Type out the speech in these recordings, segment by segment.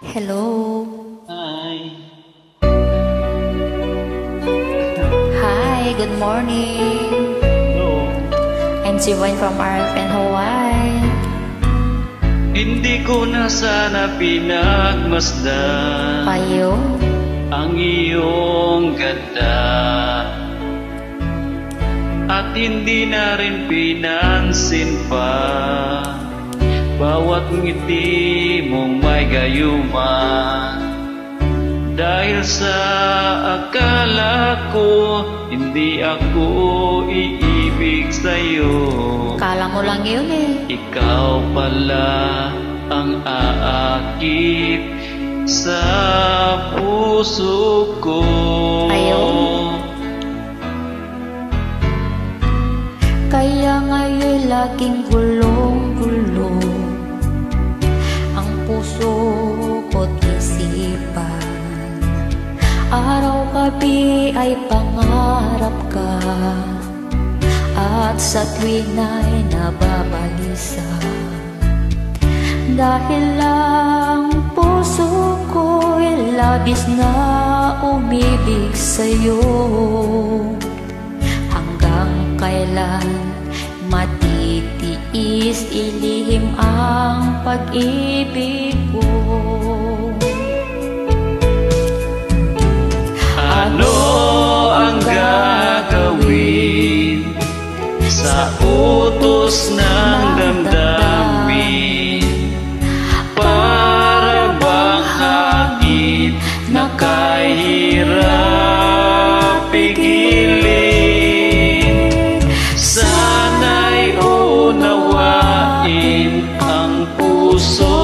Hello. Hi. Hi, good morning. Hello. I'm Jiwan from RFN Hawaii. Hindi ko na sana pinagmasdan Payo, ang iyong ganda At hindi na rin pinansin pa Bawat ngiti mong may gayuma Dahil sa akala ko Hindi ako iibig sa'yo kala mo lang yun eh. ikaw pala ang aakit sa puso ko Ayaw. Kaya ngayon laging Araw-gabi ay pangarap ka. At sa tuwing ay nababalisa Dahil lang puso ko'y labis na umibig sa'yo. Hanggang kailan matitiis ilihim ang pag-ibig ko sa utos ng damdamin. Para bang hangin na kahirap pigilin Sana'y unawain ang puso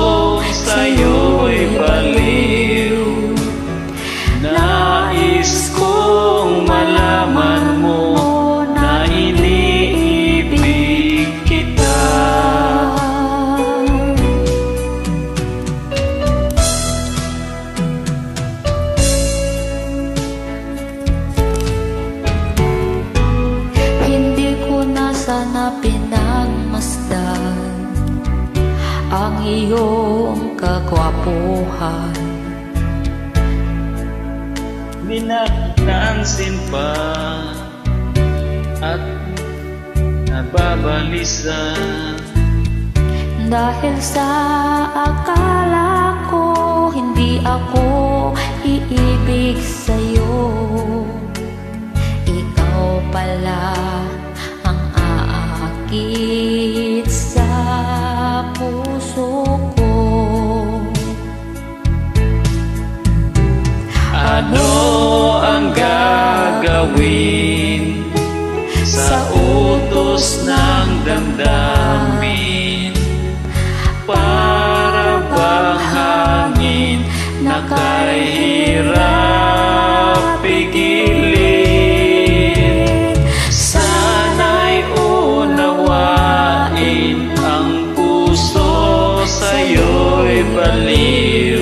Ang iyong kagwapuhan. Minansin pa at nababalisa Dahil sa akala ko Hindi ako iibig sa'yo gawin sa utos ng damdamin para bang hangin na kay hirap pigilin sana'y unawain ang puso sa'yo'y baliw.